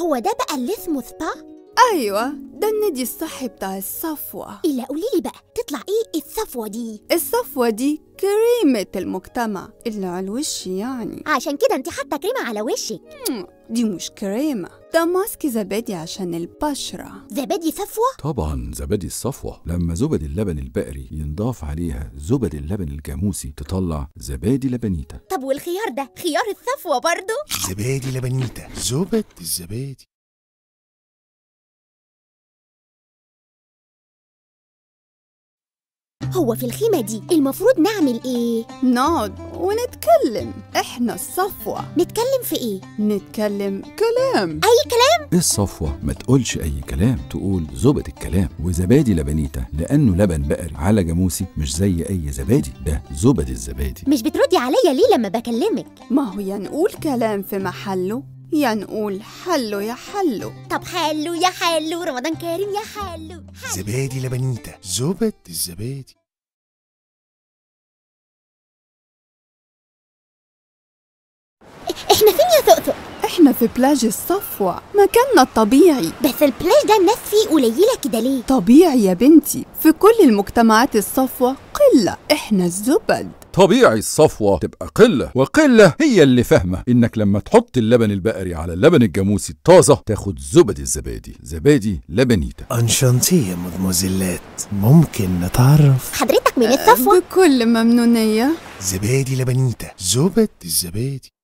هو ده بقى اللي اسمه سبا؟ أيوة ده النادي الصحي بتاع الصفوة. إلا قوليلي بقى تطلع الصفوة دي. الصفوة دي كريمة المجتمع. اللي على الوش يعني. عشان كده انت حاطة كريمة على وشك. دي مش كريمة. ده ماسك زبادي عشان البشرة. زبادي صفوة؟ طبعا زبادي الصفوة. لما زبد اللبن البقري ينضاف عليها زبد اللبن الجاموسي تطلع زبادي لبنيتا طب والخيار ده؟ خيار الصفوة برضو؟ زبادي لبنيتا زبد الزبادي. هو في الخيمة دي. المفروض نعمل إيه؟ نقعد ونتكلم. إحنا الصفوة. نتكلم في إيه؟ نتكلم كلام. أي كلام؟ الصفوة ما تقولش أي كلام تقول زبد الكلام. وزبادي لبنيتا لأنه لبن بقري على جاموسي مش زي أي زبادي. ده زبد الزبادي. مش بتردي عليا ليه لما بكلمك؟ ما هو يا نقول كلام في محله؟ يا نقول حلو يا حلو. طب حلو يا حلو رمضان كريم يا حلو. حلو. زبادي لبنيتا. زبد الزبادي. إحنا فين يا ثقثق إحنا في بلاج الصفوة مكاننا الطبيعي. بس البلاش ده الناس فيه قليلة كده ليه؟ طبيعي يا بنتي في كل المجتمعات الصفوة قلة إحنا الزبد. طبيعي الصفوة تبقى قلة وقلة هي اللي فاهمة إنك لما تحط اللبن البقري على اللبن الجاموسي الطازة تاخد زبد الزبادي. زبادي لبنيتا انشانتيه مدموزيلات ممكن نتعرف؟ حضرتك من الصفوة؟ بكل ممنونية. زبادي لبنيتا زبد الزبادي.